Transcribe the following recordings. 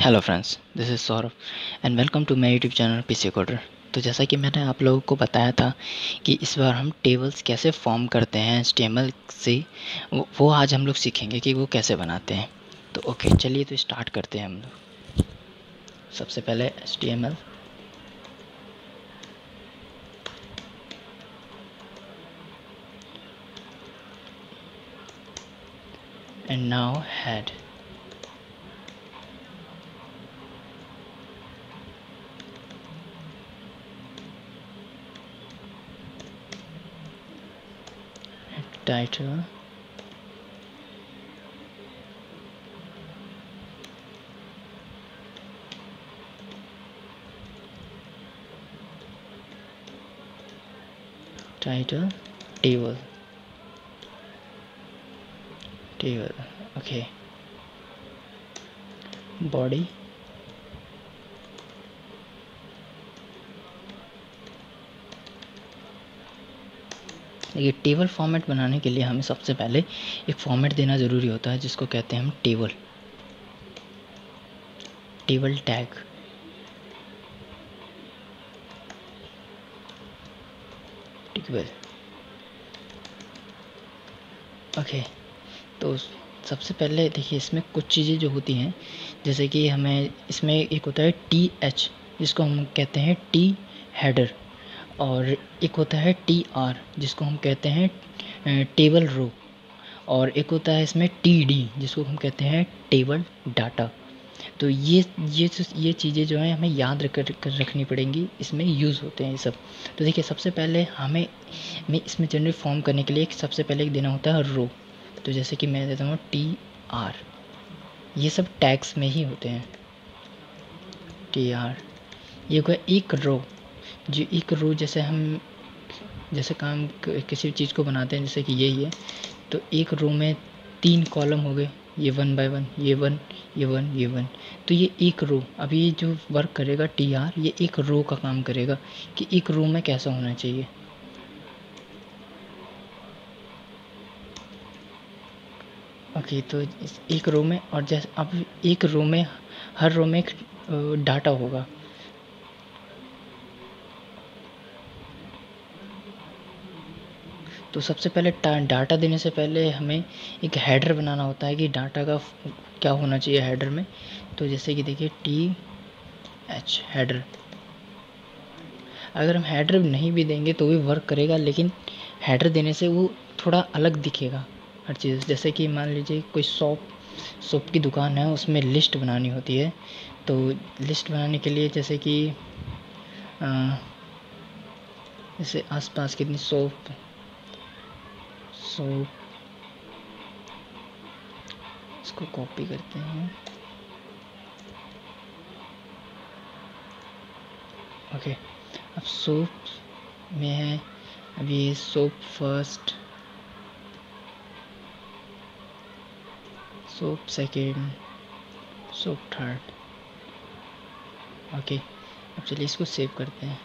Hello friends this is Saurabh and welcome to my YouTube channel PC coder तो जैसा कि मैंने आप लोगों को बताया था कि इस बार हम टेबल्स कैसे फॉर्म करते हैं एच से, वो आज हम लोग सीखेंगे कि वो कैसे बनाते हैं। तो ओके चलिए तो स्टार्ट करते हैं हम लोग। सबसे पहले H and now head title title table table okay. Body देखिए टेबल फॉर्मेट बनाने के लिए हमें सबसे पहले एक फॉर्मेट देना ज़रूरी होता है, जिसको कहते हैं हम table. Table tag. Table okay तो सबसे पहले देखिए इसमें कुछ चीज़ें जो होती हैं, जैसे कि हमें इसमें एक होता है टी एच, जिसको हम कहते हैं टी हेडर। और एक होता है टी आर जिसको हम कहते हैं टेबल रो और एक होता है इसमें टी डी जिसको हम कहते हैं टेबल डाटा तो ये ये ये चीज़ें जो हैं, हमें याद रख, कर रखनी पड़ेंगी, इसमें यूज़ होते हैं ये सब। तो देखिए, सबसे पहले हमें मैं इसमें जनरल फॉर्म करने के लिए सबसे पहले एक देना होता है रो तो जैसे कि मैं देता हूँ टी आर ये सब टैक्स में ही होते हैं। टी आर ये कोई एक रो जो एक रो जैसे हम जैसे काम किसी चीज़ को बनाते हैं, जैसे कि यही है तो एक रो में तीन कॉलम हो गए, ये वन बाय वन ये वन ये वन ये वन तो ये एक रो, अब ये जो वर्क करेगा टी आर ये एक रो का काम करेगा कि एक रो में कैसा होना चाहिए। ओके तो एक रो में और जैसे, अब एक रो में, हर रो में एक डाटा होगा। तो सबसे पहले डाटा देने से पहले हमें एक हेडर बनाना होता है कि डाटा का क्या होना चाहिए हेडर में। तो जैसे कि देखिए टी एच हेडर अगर हम हेडर नहीं भी देंगे तो भी वर्क करेगा लेकिन हेडर देने से वो थोड़ा अलग दिखेगा हर चीज़। जैसे कि मान लीजिए कोई शॉप शॉप की दुकान है उसमें लिस्ट बनानी होती है। तो लिस्ट बनाने के लिए जैसे कि आ, जैसे आसपास कितनी शॉप सो so, इसको कॉपी करते हैं। ओके अब सोप में है। अभी shop first shop second shop third okay अब चलिए इसको सेव करते हैं।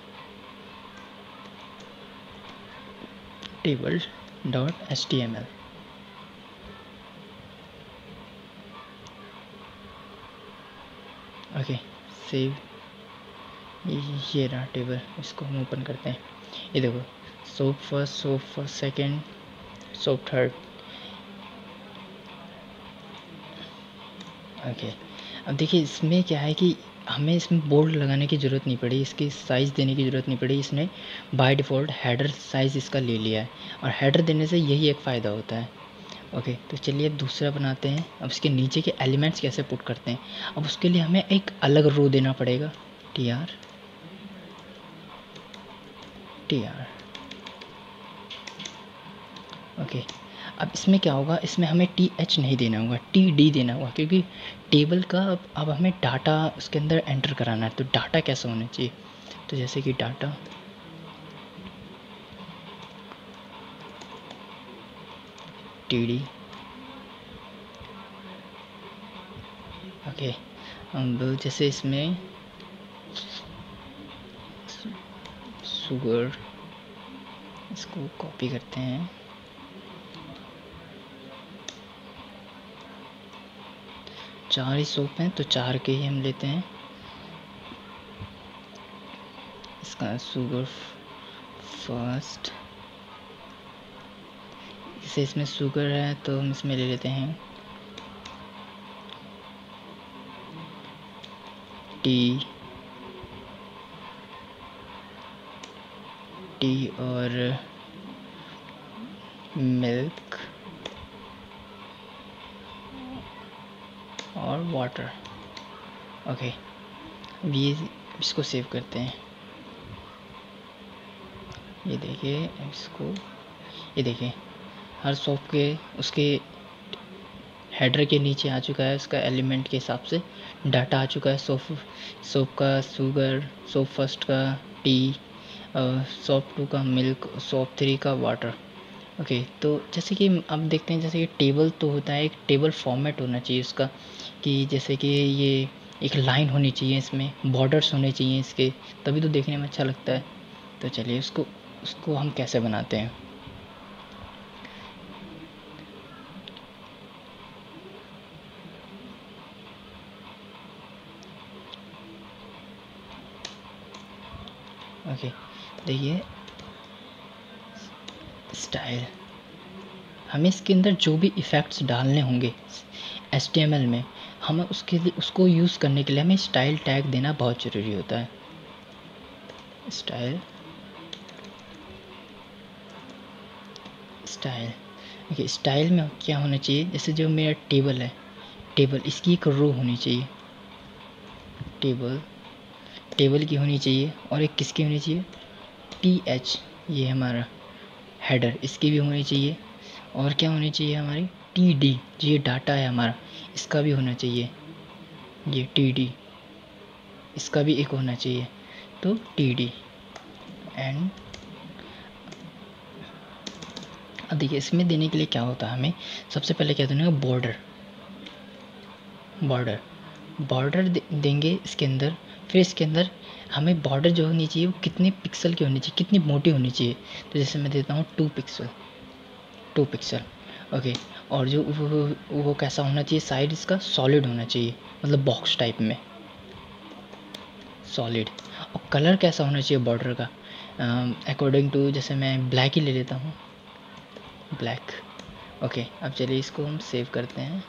Table dot html okay save ये रहा टेबल इसको हम ओपन करते हैं। ये देखो shop first shop first second shop third okay अब देखिए, इसमें क्या है कि हमें इसमें बोल्ड लगाने की ज़रूरत नहीं पड़ी, इसकी साइज़ देने की ज़रूरत नहीं पड़ी, इसने बाय डिफ़ॉल्ट हेडर साइज़ इसका ले लिया है और हेडर देने से यही एक फ़ायदा होता है। ओके तो चलिए दूसरा बनाते हैं। अब इसके नीचे के एलिमेंट्स कैसे पुट करते हैं? अब उसके लिए हमें एक अलग रो देना पड़ेगा। T R T R okay अब इसमें क्या होगा? इसमें हमें टी एच नहीं देना होगा टी डी देना होगा, क्योंकि टेबल का अब अब हमें डाटा उसके अंदर एंटर कराना है तो डाटा कैसा होना चाहिए? तो जैसे कि डाटा टी डी ओके अब जैसे इसमें सुगर इसको कॉपी करते हैं। चार ही सोप हैं तो चार के ही हम लेते हैं। इसका शुगर फ़र्स्ट इसे इसमें शुगर है तो हम इसमें ले लेते हैं। टी टी और मिल्क और वाटर ओके अब ये इसको सेव करते हैं. ये देखिए, इसको, ये देखिए. हर सॉफ्ट के, उसके हेडर के नीचे आ चुका है, उसका एलिमेंट के हिसाब से डाटा आ चुका है. सोप सोप का शुगर सोप फ़र्स्ट का टी सोप टू का मिल्क सोप थ्री का वाटर ओके okay, तो जैसे कि अब देखते हैं जैसे कि टेबल तो होता है एक टेबल फॉर्मेट होना चाहिए उसका कि जैसे कि ये एक लाइन होनी चाहिए इसमें बॉर्डर्स होने चाहिए इसके तभी तो देखने में अच्छा लगता है। तो चलिए उसको उसको हम कैसे बनाते हैं? ओके okay, देखिए स्टाइल हमें इसके अंदर जो भी इफ़ेक्ट्स डालने होंगे एस में, हमें उसके लिए, उसको यूज़ करने के लिए हमें स्टाइल टैग देना बहुत ज़रूरी होता है। स्टाइल स्टाइल देखिए स्टाइल में क्या होना चाहिए? जैसे जो मेरा टेबल है टेबल इसकी एक रो होनी चाहिए। टेबल टेबल की होनी चाहिए और एक किसकी होनी चाहिए? टी एच ये हमारा हेडर इसकी भी होनी चाहिए। और क्या होनी चाहिए हमारी? टी डी ये डाटा है हमारा, इसका भी होना चाहिए। ये टी डी इसका भी एक होना चाहिए। तो टी डी एंड अब देखिए, इसमें देने के लिए क्या होता है हमें? सबसे पहले क्या देना है? बॉर्डर बॉर्डर बॉर्डर देंगे इसके अंदर। फिर इसके अंदर हमें बॉर्डर जो होनी चाहिए वो कितने पिक्सल की होनी चाहिए कितनी मोटी होनी चाहिए। तो जैसे मैं देता हूँ two pixel two pixel okay और जो वो, वो, कैसा होना चाहिए? साइड इसका सॉलिड होना चाहिए मतलब बॉक्स टाइप में। सॉलिड और कलर कैसा होना चाहिए बॉर्डर का? अकॉर्डिंग टू जैसे मैं ब्लैक ही ले लेता हूँ। ब्लैक ओके अब चलिए इसको हम सेव करते हैं।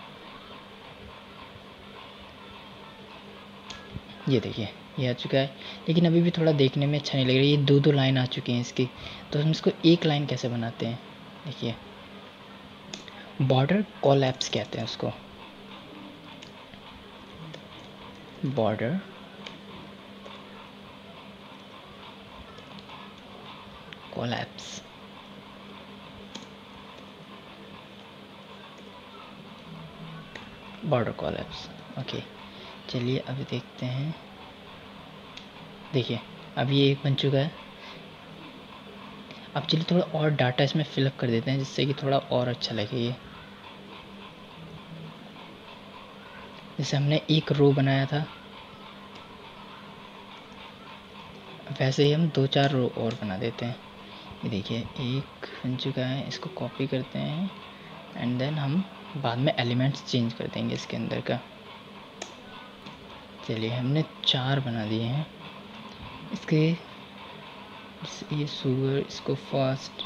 ये देखिए, ये आ चुका है। लेकिन अभी भी थोड़ा देखने में अच्छा नहीं लग रहा ये दो दो लाइन आ चुकी हैं इसकी। तो हम इसको एक लाइन कैसे बनाते हैं? देखिए। बॉर्डर कॉलैप्स कहते हैं उसको। Border collapse. Border collapse. Okay. चलिए अभी देखते हैं। देखिए, अब ये एक बन चुका है। अब चलिए थोड़ा और डाटा इसमें फिलअप कर देते हैं, जिससे कि थोड़ा और अच्छा लगे ये। जैसे हमने एक रो बनाया था। वैसे ही हम दो चार रो और बना देते हैं। ये देखिए, एक बन चुका है, इसको कॉपी करते हैं एंड देन हम बाद में एलिमेंट्स चेंज कर देंगे इसके अंदर का। चलिए हमने चार बना दिए हैं। इसके ये शुगर इसको फास्ट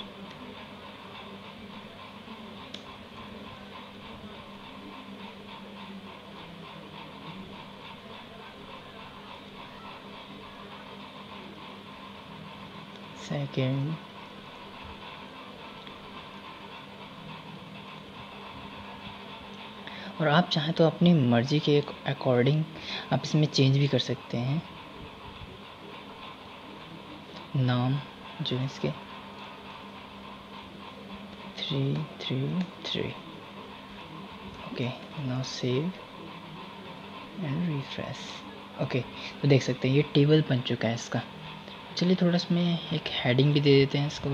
सेकेंड और आप चाहें तो अपनी मर्ज़ी के अकॉर्डिंग आप इसमें चेंज भी कर सकते हैं। नाम जो है इसके। Three three three okay now save and refresh okay तो देख सकते हैं, ये टेबल बन चुका है इसका। चलिए थोड़ा इसमें एक हेडिंग भी दे देते हैं इसको।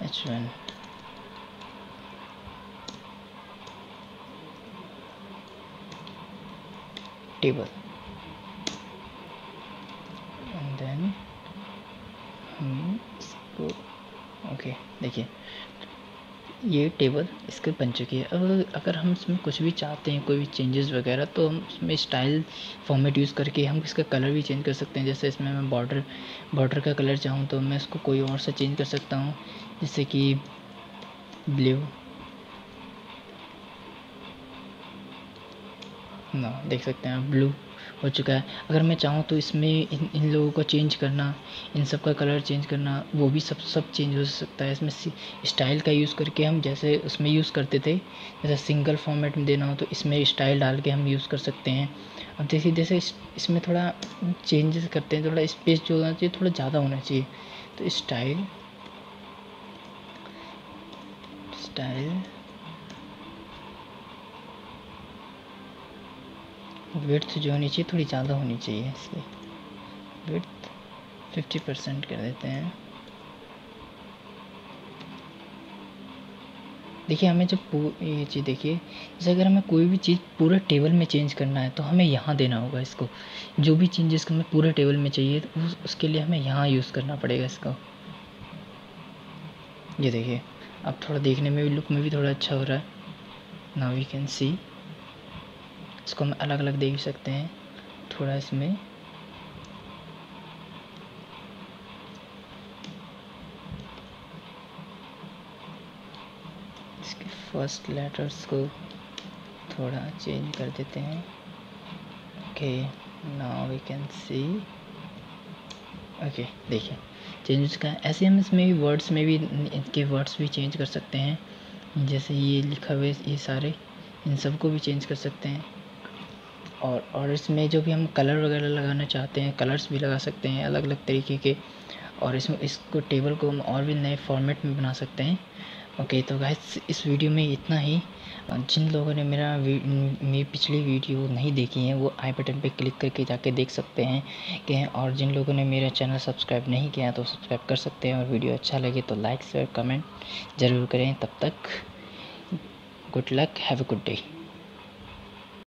H1, table. And then hmm, हम okay, okay. ये टेबल इसके बन चुकी है। अब अगर हम इसमें कुछ भी चाहते हैं, कोई भी चेंजेस वगैरह तो हम उसमें स्टाइल फॉर्मेट यूज़ करके हम इसका कलर भी चेंज कर सकते हैं। जैसे इसमें मैं बॉर्डर बॉर्डर का कलर चाहूँ तो मैं इसको कोई और सा चेंज कर सकता हूँ। जैसे कि ब्लू ना देख सकते हैं आप ब्लू हो चुका है। अगर मैं चाहूँ तो इसमें इन इन लोगों को चेंज करना इन सब का कलर चेंज करना वो भी सब सब चेंज हो सकता है। इसमें स्टाइल का यूज़ करके हम जैसे उसमें यूज़ करते थे जैसे सिंगल फॉर्मेट में देना हो तो इसमें स्टाइल डाल के हम यूज़ कर सकते हैं। अब जैसे जैसे इस, इसमें थोड़ा चेंजेस करते हैं थोड़ा स्पेस जो होना चाहिए थोड़ा ज़्यादा होना चाहिए। तो स्टाइल स्टाइल विड्थ जो होनी चाहिए थोड़ी ज़्यादा होनी चाहिए इसलिए विड्थ फिफ्टी परसेंट कर देते हैं। देखिए हमें जब ये चीज़ देखिए जैसे अगर हमें कोई भी चीज़ पूरे टेबल में चेंज करना है तो हमें यहाँ देना होगा इसको। जो भी चेंजेस हमें पूरे टेबल में चाहिए तो उस, उसके लिए हमें यहाँ यूज़ करना पड़ेगा इसका। ये देखिए अब थोड़ा देखने में भी लुक में भी थोड़ा अच्छा हो रहा है। नाउ वी कैन सी इसको हम अलग अलग देख सकते हैं, थोड़ा इसमें। इसके फ़र्स्ट लेटर्स को थोड़ा चेंज कर देते हैं। Okay now we can see okay देखिए चेंज का, ऐसे हम इसमें भी वर्ड्स में भी, इनके वर्ड्स भी चेंज कर सकते हैं। जैसे ये लिखा हुए ये सारे, इन सबको भी चेंज कर सकते हैं। और और इसमें जो भी हम कलर वगैरह लगाना चाहते हैं कलर्स भी लगा सकते हैं अलग अलग तरीके के। और इसमें, इसको टेबल को हम और भी नए फॉर्मेट में बना सकते हैं। ओके तो गाइस इस वीडियो में इतना ही। जिन लोगों ने मेरा मेरी पिछली वीडियो नहीं देखी है, वो आई बटन पे क्लिक करके जाके देख सकते हैं कि और जिन लोगों ने मेरा चैनल सब्सक्राइब नहीं किया तो सब्सक्राइब कर सकते हैं। और वीडियो अच्छा लगे तो लाइक शेयर कमेंट ज़रूर करें। तब तक good luck have a good day